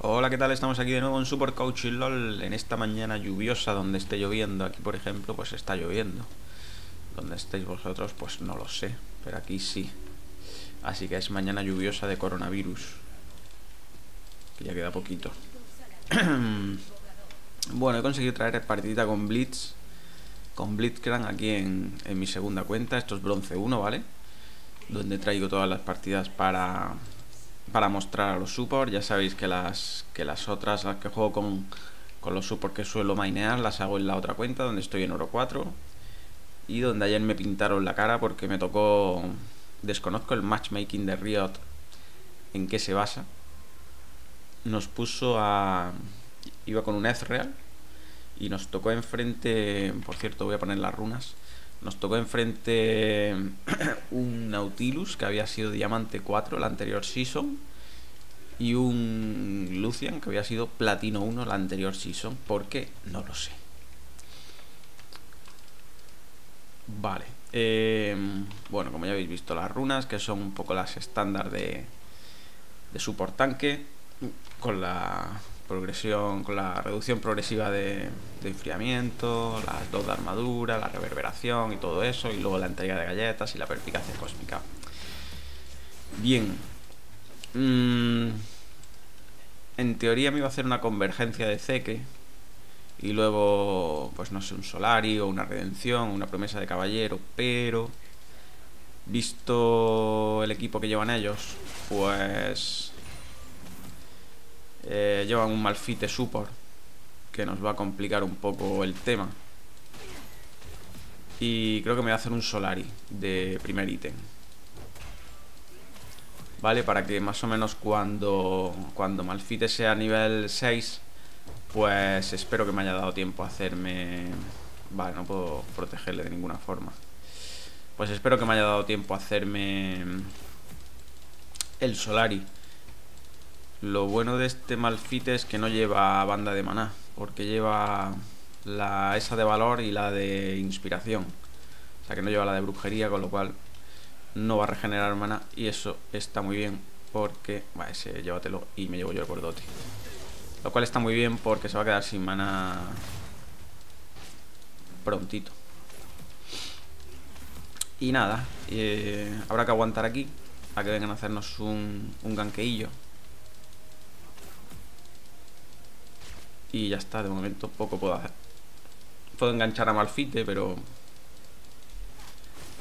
Hola, ¿qué tal? Estamos aquí de nuevo en Super Coach LOL en esta mañana lluviosa donde esté lloviendo. Aquí, por ejemplo, pues está lloviendo. Donde estéis vosotros, pues no lo sé, pero aquí sí. Así que es mañana lluviosa de coronavirus. Que ya queda poquito. bueno, he conseguido traer partidita con Blitz. Con Blitzcrank aquí en, en mi segunda cuenta. Esto es bronce 1, ¿vale? Donde traigo todas las partidas para para mostrar a los support. Ya sabéis que las, que las otras, las que juego con, con los support que suelo mainear, las hago en la otra cuenta, donde estoy en oro 4. Y donde ayer me pintaron la cara porque me tocó... Desconozco el matchmaking de Riot en qué se basa. Nos puso a... Iba con un Ezreal y nos tocó enfrente... Por cierto, voy a poner las runas. Nos tocó enfrente un Nautilus que había sido Diamante 4 la anterior season y un Lucian que había sido Platino 1 la anterior season. ¿Por qué? No lo sé. Vale. Eh, bueno, como ya habéis visto las runas, que son un poco las estándar de, de support tanque, con la progresión, con la reducción progresiva de, enfriamiento, las dos de armadura, la reverberación y todo eso, y luego la entrega de galletas y la perspicacia cósmica. Bien. Mm, en teoría me iba a hacer una convergencia de ceque y luego, pues no sé, un Solari una redención, una promesa de caballero, pero visto el equipo que llevan ellos, pues eh, llevan un malfite support que nos va a complicar un poco el tema. Y creo que me voy a hacer un Solari de primer ítem. ¿Vale? Para que más o menos cuando, cuando Malfite sea nivel 6, pues espero que me haya dado tiempo a hacerme... Vale, no puedo protegerle de ninguna forma. Pues espero que me haya dado tiempo a hacerme el Solari. Lo bueno de este Malfite es que no lleva banda de maná, porque lleva la esa de valor y la de inspiración. O sea que no lleva la de brujería, con lo cual no va a regenerar maná y eso está muy bien porque... Va, ese llévatelo y me llevo yo el gordote. Lo cual está muy bien porque se va a quedar sin mana prontito. Y nada, eh, habrá que aguantar aquí a que vengan a hacernos un, un ganqueillo. Y ya está, de momento poco puedo hacer. Puedo enganchar a Malfite, pero...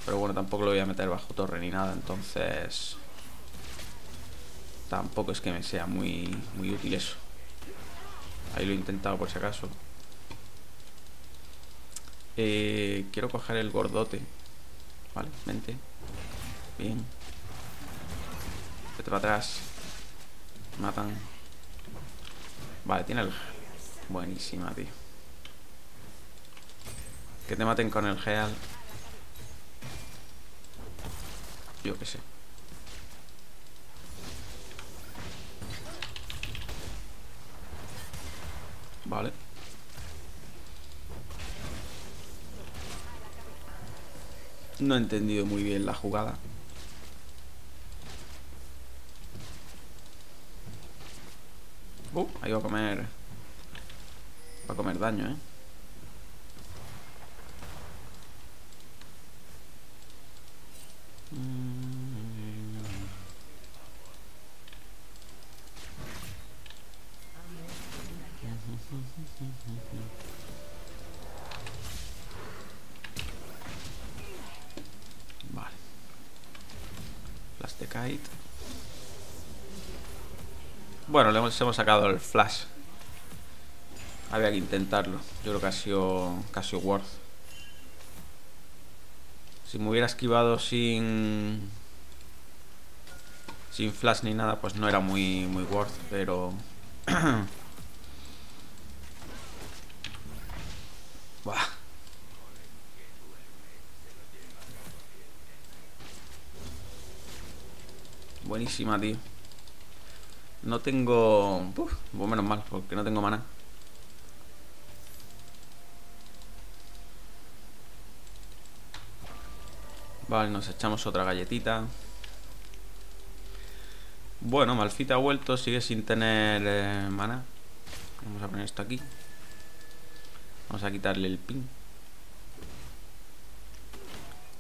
Pero bueno, tampoco lo voy a meter bajo torre ni nada, entonces... Tampoco es que me sea muy, muy útil eso. Ahí lo he intentado por si acaso. Eh, quiero coger el gordote. Vale, vente. Bien. Vete para atrás. Matan. Vale, tiene el Buenísima, tío. Que te maten con el Geal. Yo qué sé. Vale. No he entendido muy bien la jugada. Uh, ahí va a comer comer daño, ¿eh? Vale. De kite. Bueno, le hemos sacado el flash había que intentarlo. Yo creo que ha sido, casi worth. Si me hubiera esquivado sin... Sin flash ni nada, pues no era muy, muy worth, pero... Buenísima, tío. No tengo... Uf, pues menos mal, porque no tengo mana. Vale, nos echamos otra galletita. Bueno, Malfita ha vuelto, sigue sin tener eh, mana. Vamos a poner esto aquí. Vamos a quitarle el pin.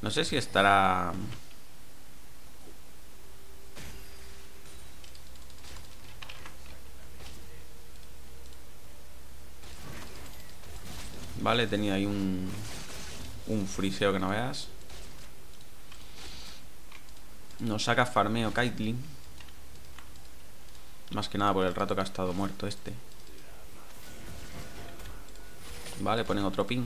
No sé si estará... Vale, tenía ahí un... Un friseo que no veas. Nos saca farmeo Kaitlin. Más que nada por el rato que ha estado muerto este. Vale, ponen otro pin.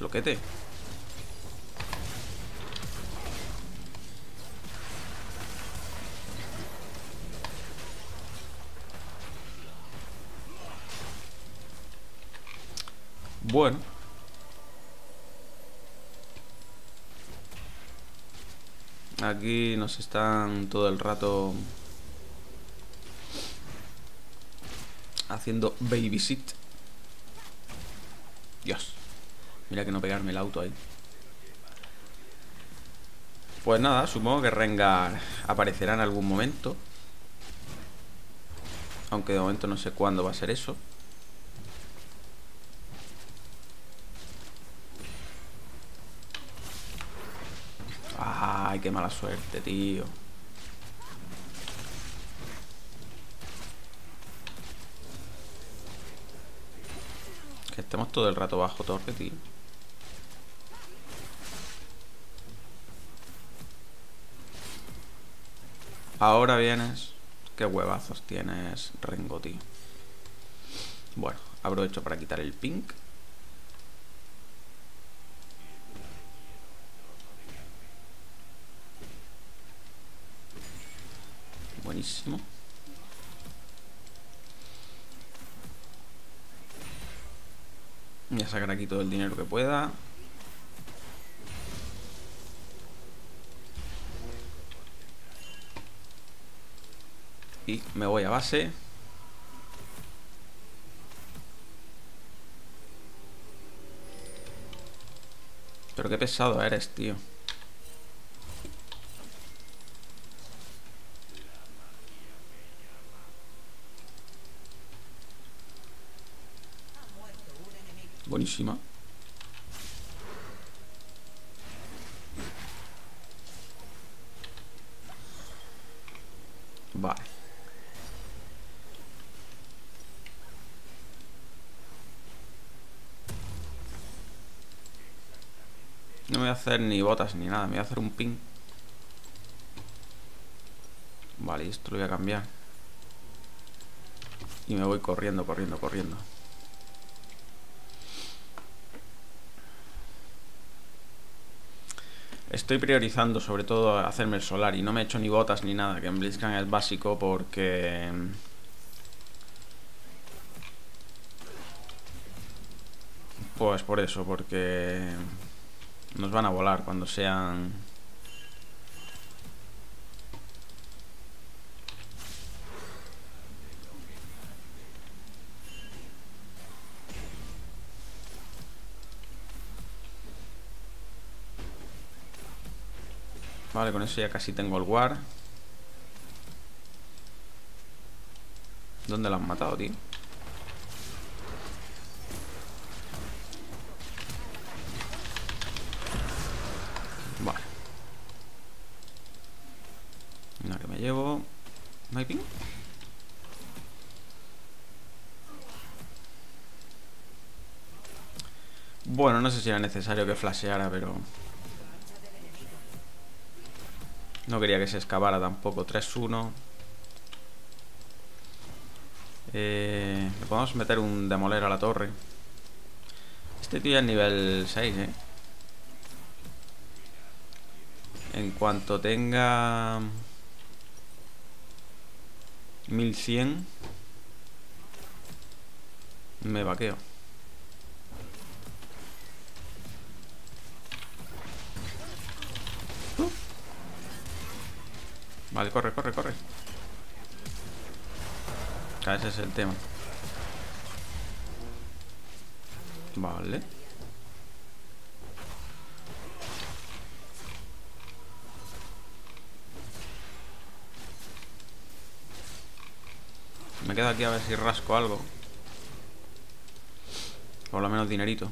Loquete. Bueno. Aquí nos están todo el rato haciendo babysit. Dios. Mira que no pegarme el auto ahí. Pues nada, supongo que Rengar aparecerá en algún momento. Aunque de momento no sé cuándo va a ser eso. Ay, qué mala suerte, tío. Que estemos todo el rato bajo torre, tío. Ahora vienes. Qué huevazos tienes, Rengo, tío. Bueno, aprovecho para quitar el pink. Buenísimo. Voy a sacar aquí todo el dinero que pueda. Y me voy a base. Pero qué pesado eres, tío. Buenísima. Vale. No voy a hacer ni botas ni nada, me voy a hacer un ping. Vale, esto lo voy a cambiar. Y me voy corriendo, corriendo, corriendo. Estoy priorizando sobre todo hacerme el solar y no me he hecho ni botas ni nada, que en Blitzcrank es básico porque... Pues por eso, porque nos van a volar cuando sean... Vale, con eso ya casi tengo el war. ¿Dónde lo han matado, tío? Vale. Mira que me llevo. ¿No hay ping? Bueno, no sé si era necesario que flasheara, pero... No quería que se excavara tampoco. 3-1. Eh, le podemos meter un demoler a la torre. Este tío ya es nivel 6, eh. En cuanto tenga... 1100 me vaqueo. Vale, corre, corre, corre. Ah, ese es el tema. Vale. Me quedo aquí a ver si rasco algo. Por lo menos dinerito.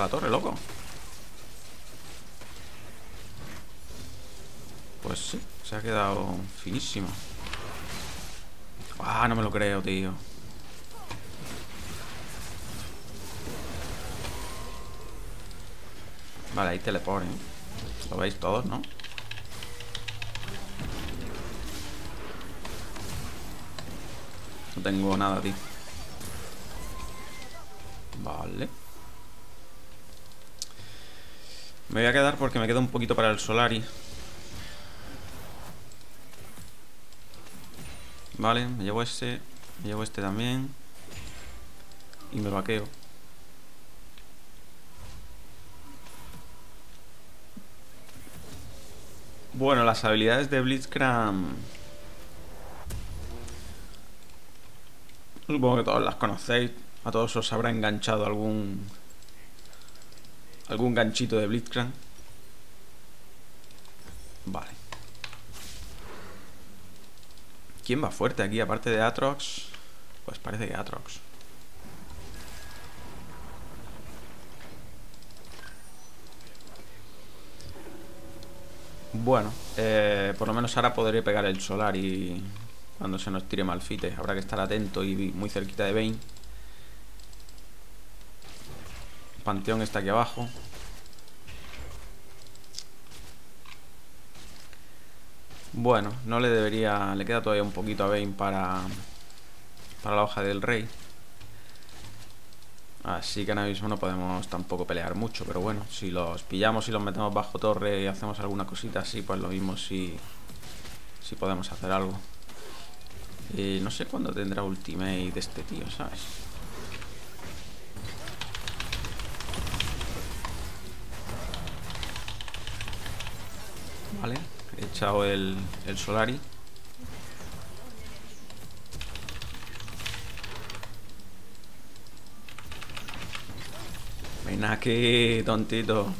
La torre, loco. Pues sí, se ha quedado finísimo. Ah, no me lo creo, tío. Vale, ahí teleport, ¿eh? Lo veis todos, ¿no? No tengo nada, tío. Vale. Me voy a quedar porque me queda un poquito para el Solari. Vale, me llevo este Me llevo este también. Y me vaqueo. Bueno, las habilidades de Blitzcrank. Supongo que todos las conocéis. A todos os habrá enganchado algún Algún ganchito de Blitzcrank Vale ¿Quién va fuerte aquí? Aparte de Atrox Pues parece que Atrox Bueno, eh, por lo menos ahora podré pegar el solar y cuando se nos tire Malfite. Habrá que estar atento y muy cerquita de Bane. Panteón está aquí abajo. Bueno, no le debería... Le queda todavía un poquito a Bane para... Para la hoja del rey. Así que ahora mismo no podemos tampoco pelear mucho. Pero bueno, si los pillamos y los metemos bajo torre y hacemos alguna cosita así, pues lo mismo si... Si podemos hacer algo. Y no sé cuándo tendrá ultimate de este tío, ¿sabes? Vale He echado el, el Solari. Ven aquí, tontito.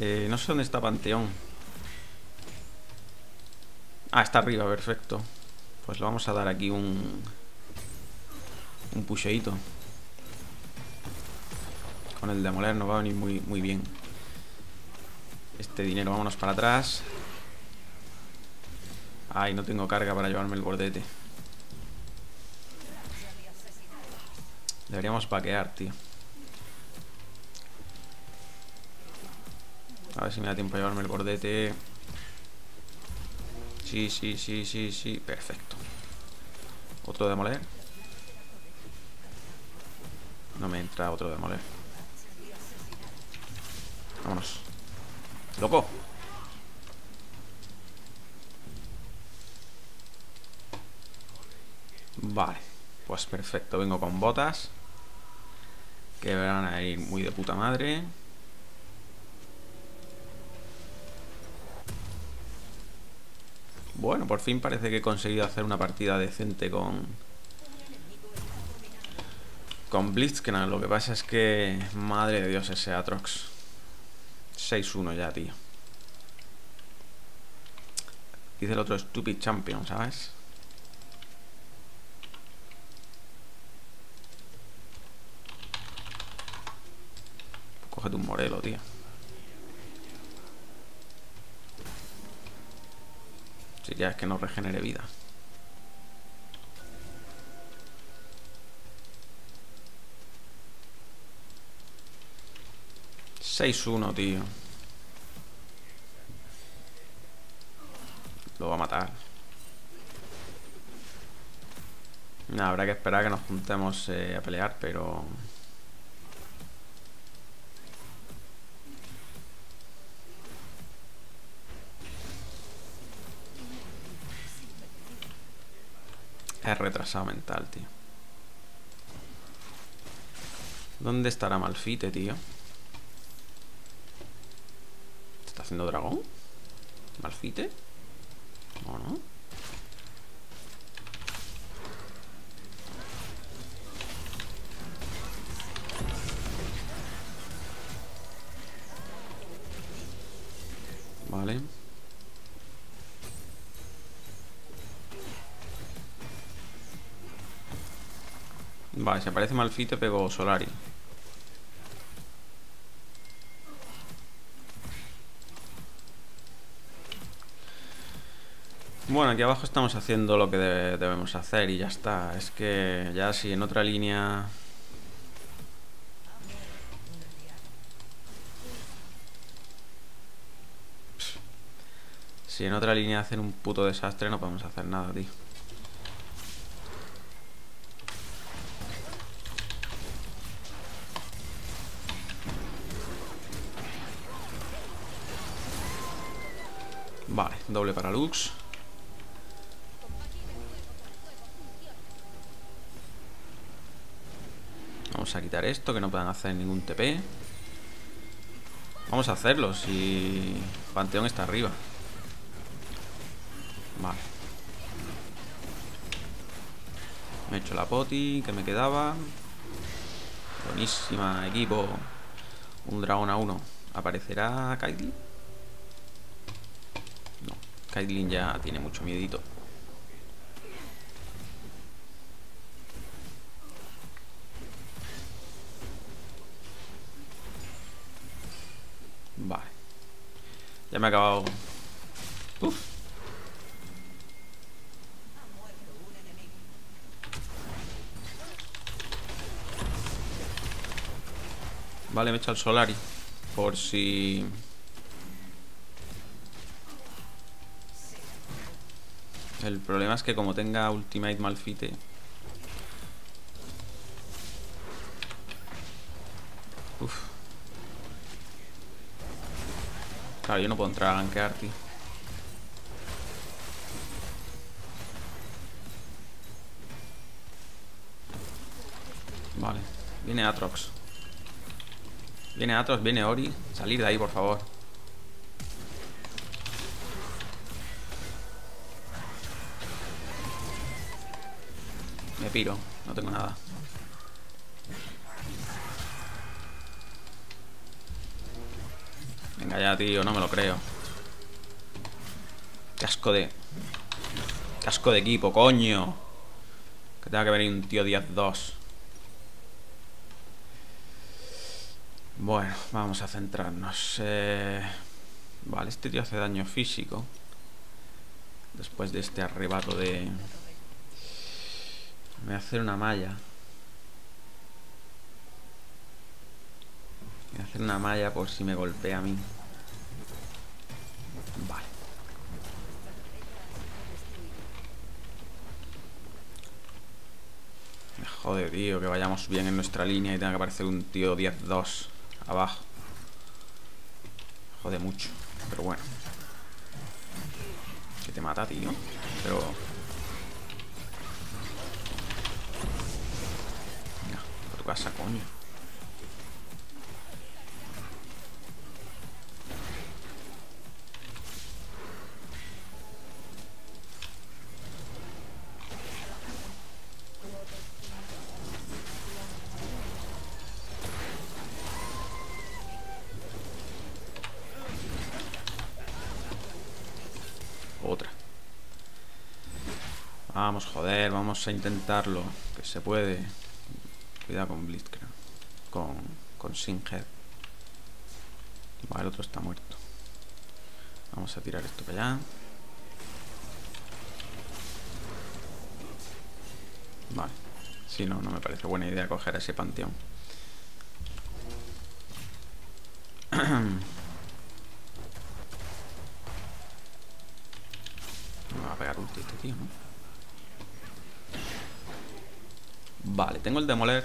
Eh, no sé dónde está Panteón. Ah, está arriba, perfecto. Pues le vamos a dar aquí un... Un pusheito. Con el demoler nos va a venir muy, muy bien. Este dinero, vámonos para atrás. Ay, no tengo carga para llevarme el bordete. Deberíamos paquear, tío. A ver si me da tiempo a llevarme el bordete. Sí, sí, sí, sí, sí. Perfecto. Otro demoler. No me entra otro demoler. Vámonos. Loco. Vale. Pues perfecto. Vengo con botas. Que van a ir muy de puta madre. Bueno, por fin parece que he conseguido hacer una partida decente con... Con Blitzkrieg. Lo que pasa es que... Madre de Dios, ese Atrox. 6-1 ya, tío. Dice el otro Stupid Champion, ¿sabes? Cógete un morelo, tío. Si ya es que no regenere vida. 6-1, tío. Lo va a matar. habrá que esperar que nos juntemos eh, a pelear, pero... Es retrasado mental, tío. ¿Dónde estará Malfite, tío? haciendo dragón? ¿Malfite? ¿O no? Vale. Vale, se aparece Malfite, pegó Solari. Aquí abajo estamos haciendo lo que debemos hacer y ya está. Es que ya si en otra línea... Si en otra línea hacen un puto desastre no podemos hacer nada, tío. Vale, doble para Lux. A quitar esto, que no puedan hacer ningún TP. Vamos a hacerlo, si Panteón está arriba. Vale. Me he hecho la poti que me quedaba. Buenísima, equipo. Un dragón a uno. ¿Aparecerá Kaitlyn? No, Kaitlyn ya tiene mucho miedito. Me ha acabado. Uf. Vale, me he echado el Solari. Por si... El problema es que como tenga Ultimate Malfite... Claro, yo no puedo entrar a gankear, tío. Vale, viene Atrox. Viene Atrox, viene Ori. Salir de ahí, por favor. Me piro, no tengo nada. Venga ya, tío, no me lo creo. Casco de... Casco de equipo, coño. Que tenga que venir un tío 10-2 Bueno, vamos a centrarnos eh, Vale, este tío hace daño físico. Después de este arrebato de... voy a hacer una malla Voy a hacer una malla por si me golpea a mí. Vale. Me jode, tío, que vayamos bien en nuestra línea y tenga que aparecer un tío 10-2 abajo. Me jode mucho, pero bueno. Que te mata, tío. Pero... Por tu casa, coño. Vamos a intentarlo. Que se puede. Cuidado con Blitzcrank. Con, con Singhead. Vale, el otro está muerto. Vamos a tirar esto para allá. Vale. Si no, no me parece buena idea coger ese panteón. me va a pegar ulti este tío, ¿no? Vale, tengo el demoler.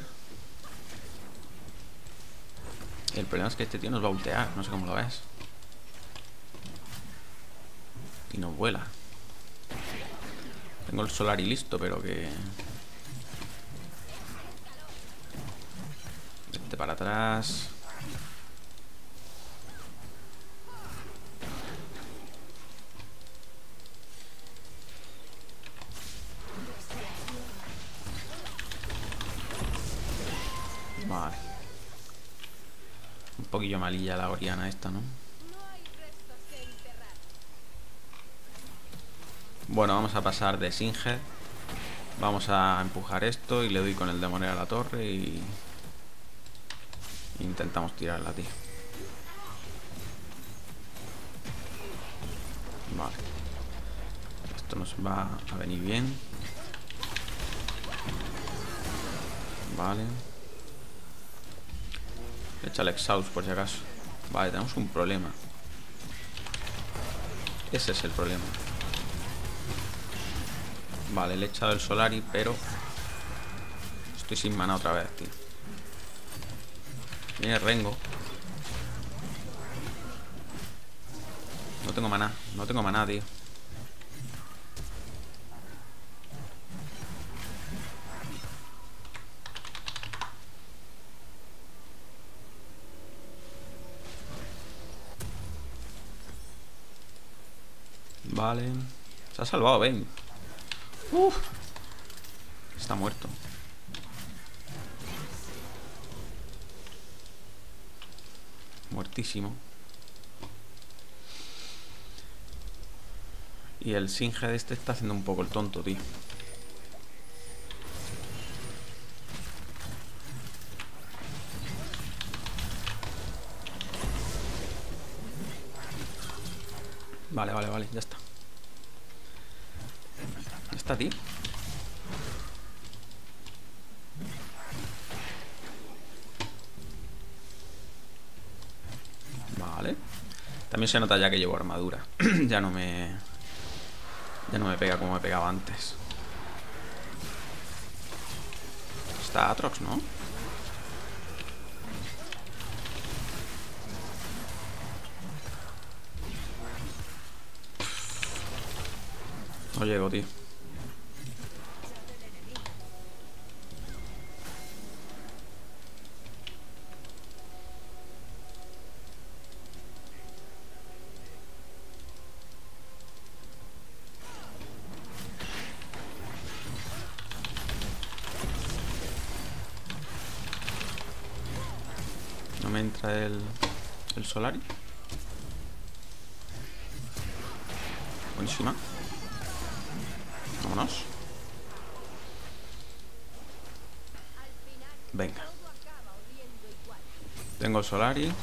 El problema es que este tío nos va a ultear No sé cómo lo ves. Y nos vuela. Tengo el solar y listo, pero que... Este para atrás poquillo malilla la Oriana esta, ¿no? Bueno, vamos a pasar de Singer Vamos a empujar esto y le doy con el demonio a la torre y... Intentamos tirarla, tío. Vale. Esto nos va a venir bien. Vale. Echa el exhaust por si acaso. Vale, tenemos un problema. Ese es el problema. Vale, le he echado el Solari, pero... Estoy sin mana otra vez, tío. Viene Rengo. No tengo maná, no tengo maná, tío. Vale. Se ha salvado, ven. Uf. Está muerto. Muertísimo. Y el Singe de este está haciendo un poco el tonto, tío. Vale, vale, vale, ya está. Vale. También se nota ya que llevo armadura. ya no me... Ya no me pega como me pegaba antes. Está Atrox, ¿no? No llego, tío. Me entra el, el Solari. Buenísima. Vámonos. Venga. Tengo el Solari.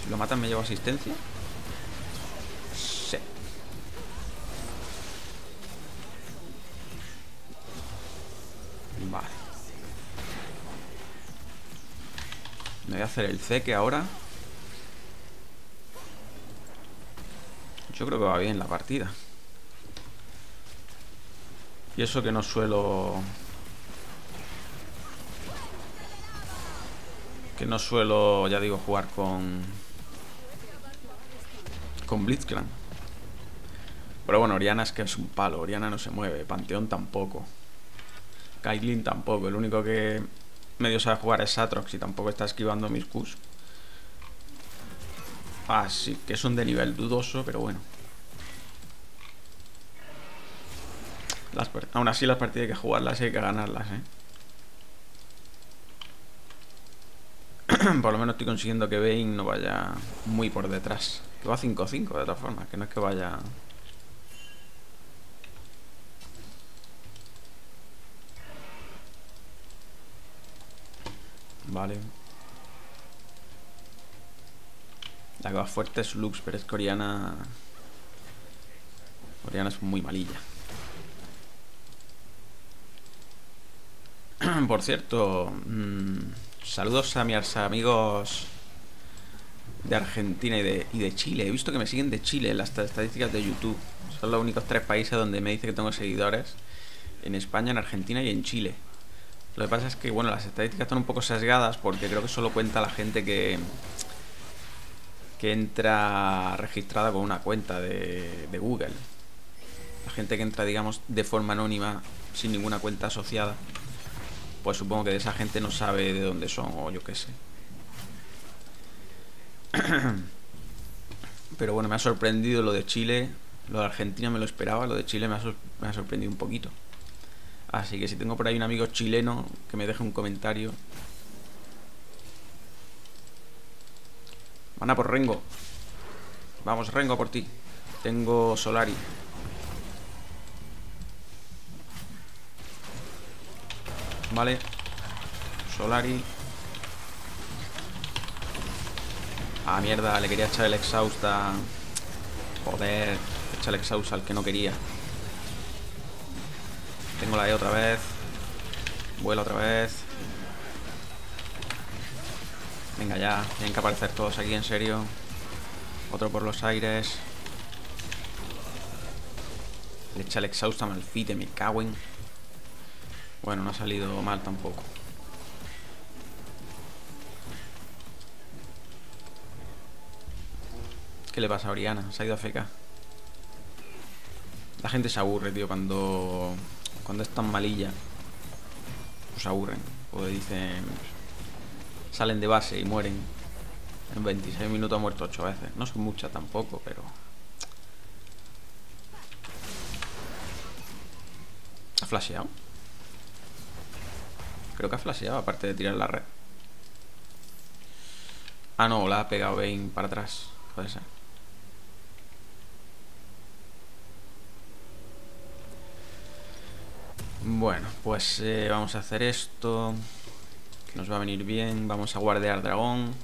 Si lo matan me llevo asistencia. Hacer el ceque ahora. Yo creo que va bien la partida. Y eso que no suelo... Que no suelo, ya digo, jugar con... Con Blitzcrank. Pero bueno, Oriana es que es un palo. Oriana no se mueve. Panteón tampoco. Kaitlyn tampoco. El único que medio sabe jugar es Atrox y tampoco está esquivando mis Qs. Así que son de nivel dudoso, pero bueno. Aún así las partidas hay que jugarlas y hay que ganarlas, ¿eh? por lo menos estoy consiguiendo que Bane no vaya muy por detrás. Que va 5-5 de todas formas, que no es que vaya... Vale. La que va fuerte es Lux, pero es coreana. Coreana es muy malilla. Por cierto, mmm, saludos a mis amigos de Argentina y de, y de, Chile. He visto que me siguen de Chile en las estadísticas de YouTube. Son los únicos tres países donde me dice que tengo seguidores. En España, en Argentina y en Chile. Lo que pasa es que, bueno, las estadísticas están un poco sesgadas porque creo que solo cuenta la gente que, que entra registrada con una cuenta de, Google. La gente que entra, digamos, de forma anónima, sin ninguna cuenta asociada, pues supongo que de esa gente no sabe de dónde son o yo qué sé. Pero bueno, me ha sorprendido lo de Chile. Lo de Argentina me lo esperaba, lo de Chile me ha sorprendido un poquito. Así que si tengo por ahí un amigo chileno que me deje un comentario. Van a por Rengo. Vamos, Rengo, por ti. Tengo Solari. Vale. Solari. Ah, mierda, le quería echar el exhaust a... Joder, echar el exhaust al que no quería. Tengo la E otra vez. Vuelo otra vez. Venga ya, tienen que aparecer todos aquí, en serio. Otro por los aires. Le echa el exhaust a Malfite, me cago en... Bueno, no ha salido mal tampoco. ¿Qué le pasa a Oriana? Se ha ido a feca. La gente se aburre, tío, cuando... Cuando es tan malilla. Pues aburren. O dicen... Salen de base y mueren. En 26 minutos ha muerto 8 veces. No son muchas tampoco, pero... ¿Ha flasheado? Creo que ha flasheado, aparte de tirar la red. Ah, no, la ha pegado Bane para atrás. Puede ser. Bueno, pues eh, vamos a hacer esto. Que nos va a venir bien. Vamos a guardear dragón.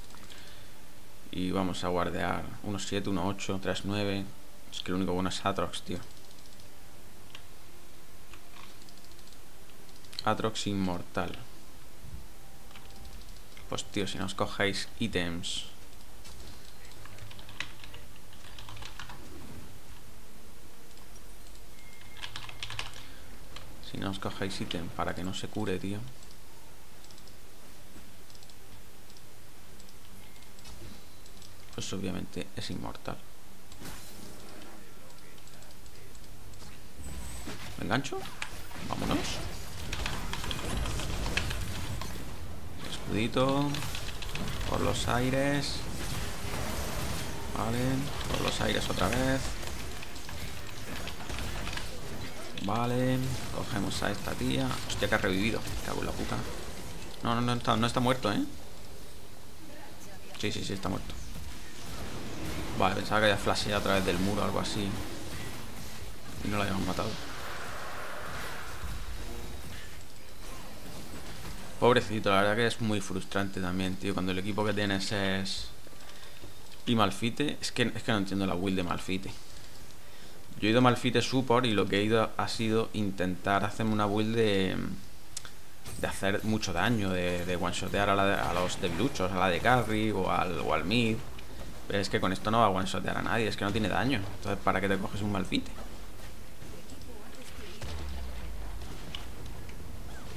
Y vamos a guardear 1-7, 1-8, 3-9. Es que lo único bueno es Atrox, tío. Atrox inmortal. Pues tío, si no os cogéis ítems. No os cogéis ítem para que no se cure, tío. Pues obviamente es inmortal. ¿Me engancho? Vámonos. Escudito. Por los aires. Vale. Por los aires otra vez. Vale. Cogemos a esta tía. Hostia, que ha revivido. Cago en la puta. No, no, no está, no está muerto, ¿eh? Sí, sí, sí, está muerto. Vale, pensaba que había flasheado a través del muro o algo así. Y no lo habíamos matado. Pobrecito, la verdad que es muy frustrante también, tío. Cuando el equipo que tienes es... Y Malfite. Es que, es que no entiendo la build de Malfite. Yo he ido Malfite Support y lo que he ido ha sido intentar hacerme una build de... De hacer mucho daño, de, de one-shotear a, a, los debiluchos, a la de carry o al, o al mid. Pero es que con esto no va a one-shotear a nadie, es que no tiene daño. Entonces, ¿para qué te coges un Malfite?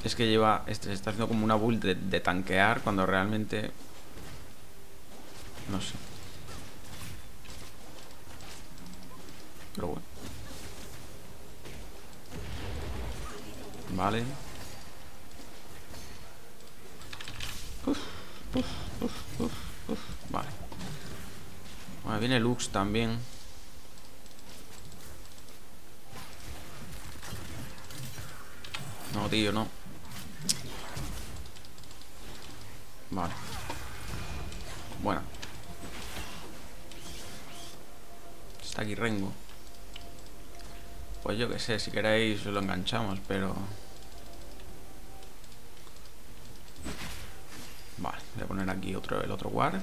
es que lleva. Este se está haciendo como una build de, tanquear cuando realmente. No sé. Pero bueno. Vale. Uf, uf, uf, uf. Vale. Bueno, viene Lux también. No, tío, no. Vale. Bueno. Está aquí Rengo. Pues yo que sé, si queréis lo enganchamos, pero... Vale, voy a poner aquí otro, el otro guard.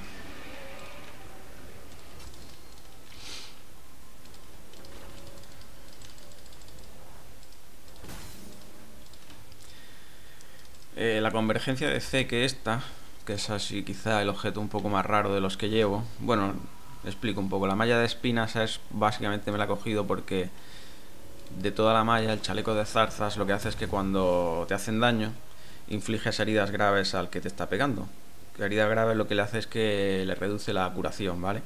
Eh, la convergencia de C que esta que es así quizá el objeto un poco más raro de los que llevo. Bueno, explico un poco. La malla de espinas es básicamente me la he cogido porque de toda la malla el chaleco de zarzas lo que hace es que cuando te hacen daño infliges heridas graves al que te está pegando. La herida grave lo que le hace es que le reduce la curación, ¿vale?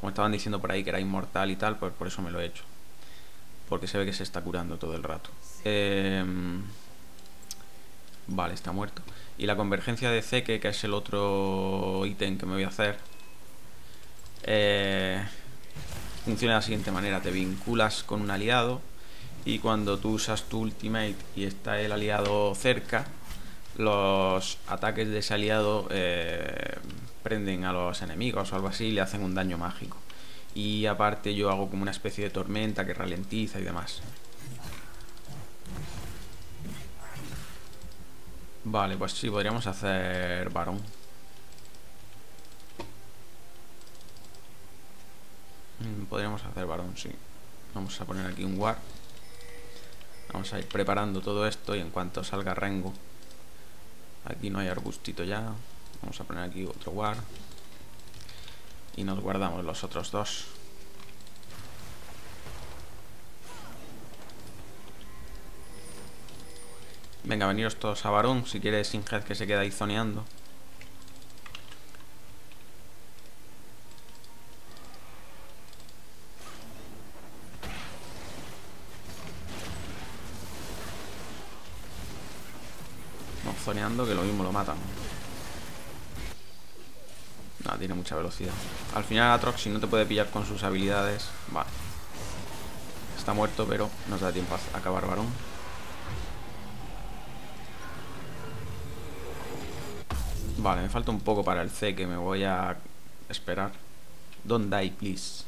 Como estaban diciendo por ahí que era inmortal y tal, pues por eso me lo he hecho. Porque se ve que se está curando todo el rato. Eh... Vale, está muerto. Y la convergencia de C, que es el otro ítem que me voy a hacer, eh, funciona de la siguiente manera. Te vinculas con un aliado y cuando tú usas tu ultimate y está el aliado cerca, los ataques de ese aliado eh, prenden a los enemigos o algo así y le hacen un daño mágico. Y aparte yo hago como una especie de tormenta que ralentiza y demás. Vale, pues sí, podríamos hacer varón. Mm, podríamos hacer varón, sí. Vamos a poner aquí un war. Vamos a ir preparando todo esto y en cuanto salga Rengo. Aquí no hay arbustito ya. Vamos a poner aquí otro war. Y nos guardamos los otros dos. Venga, veniros todos a varón si quiere Singed que se queda ahí zoneando. No, zoneando que lo mismo lo matan. No, tiene mucha velocidad. Al final Atrox si no te puede pillar con sus habilidades, vale. Está muerto, pero nos da tiempo a acabar varón. Vale, me falta un poco para el C que me voy a esperar. Don't die, please.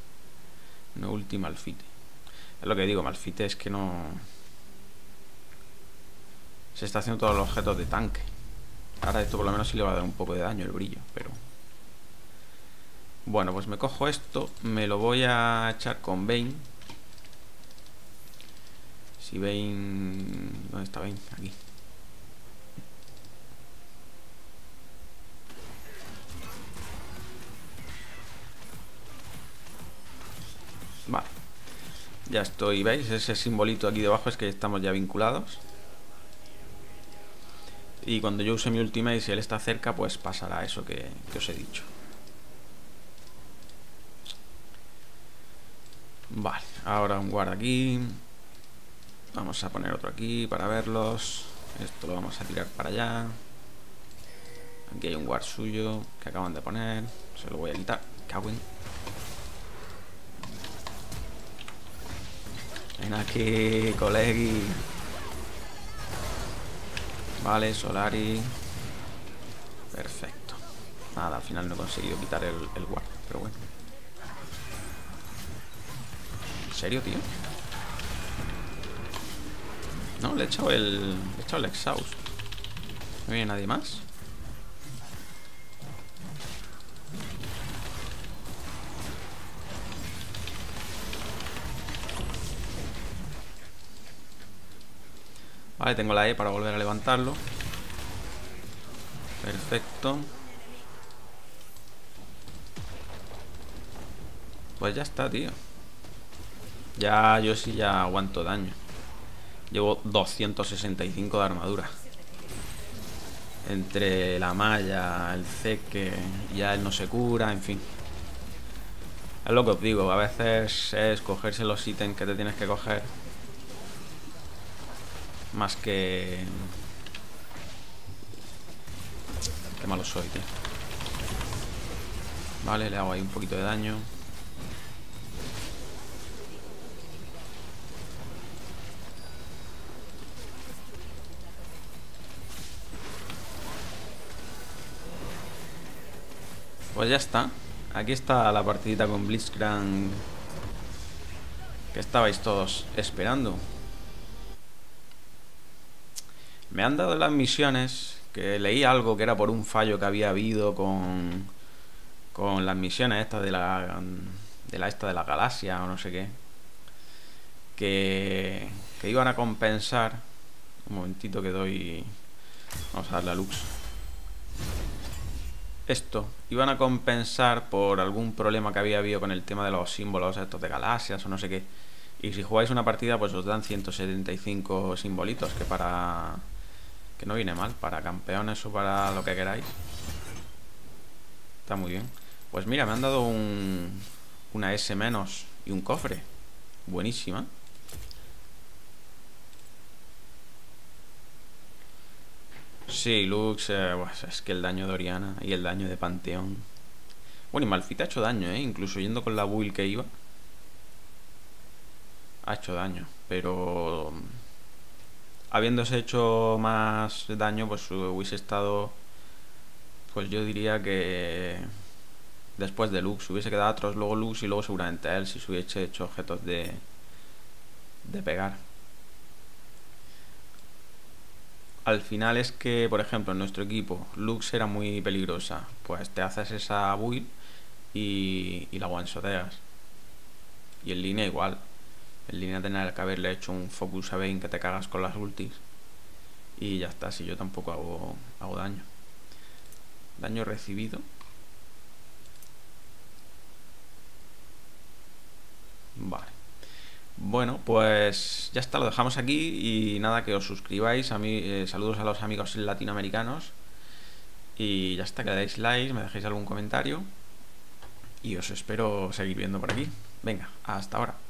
No ulti Malfite. Es lo que digo, Malfite es que no... Se está haciendo todos los objetos de tanque. Ahora esto por lo menos sí le va a dar un poco de daño el brillo, pero... Bueno, pues me cojo esto, me lo voy a echar con Bane. Si Bane... ¿Dónde está Bane? Aquí. Vale. Ya estoy, ¿veis? Ese simbolito aquí debajo es que estamos ya vinculados. Y cuando yo use mi ultimate, si él está cerca, pues pasará eso que, os he dicho. Vale, ahora un guard aquí. Vamos a poner otro aquí para verlos. Esto lo vamos a tirar para allá. Aquí hay un guard suyo que acaban de poner. Se lo voy a quitar. Cagüen. Ven aquí, colegui. Vale, Solari. Perfecto. Nada, al final no he conseguido quitar el, el guard, pero bueno. ¿En serio, tío? No, le he echado el. Le he echado el exhaust. ¿No viene nadie más? Vale, tengo la E para volver a levantarlo. Perfecto. Pues ya está, tío. Ya, yo sí ya aguanto daño. Llevo 265 de armadura. Entre la malla, el ceque, ya él no se cura, en fin. Es lo que os digo, a veces es cogerse los ítems que te tienes que coger más que... Qué malo soy, tío. Vale, le hago ahí un poquito de daño. Pues ya está. Aquí está la partidita con Blitzcrank que estabais todos esperando. Me han dado las misiones, que leí algo que era por un fallo que había habido con, con las misiones estas de la, de la esta de la galaxia o no sé qué. Que, que iban a compensar. Un momentito que doy... Vamos a darle a Lux. Esto, iban a compensar por algún problema que había habido con el tema de los símbolos estos de galaxias o no sé qué. Y si jugáis una partida, pues os dan 175 simbolitos, que para que no viene mal para campeones o para lo que queráis. Está muy bien. Pues mira, me han dado un, una S menos y un cofre. Buenísima. Sí, Lux, eh, pues es que el daño de Oriana y el daño de Panteón. Bueno, y Malfita ha hecho daño, ¿eh? Incluso yendo con la build que iba. Ha hecho daño, pero habiéndose hecho más daño, pues hubiese estado, pues yo diría que después de Lux. Hubiese quedado otros luego Lux y luego seguramente él si se hubiese hecho objetos de, de pegar. Al final es que, por ejemplo, en nuestro equipo Lux era muy peligrosa. Pues te haces esa build y, la one-shoteas. Y en línea igual. En línea tener que haberle hecho un focus a Bane que te cagas con las ultis. Y ya está, si yo tampoco hago, hago daño. Daño recibido. Vale. Bueno, pues ya está, lo dejamos aquí y nada, que os suscribáis. A mí, eh, saludos a los amigos latinoamericanos. Y ya está, que le dais like, me dejéis algún comentario. Y os espero seguir viendo por aquí. Venga, hasta ahora.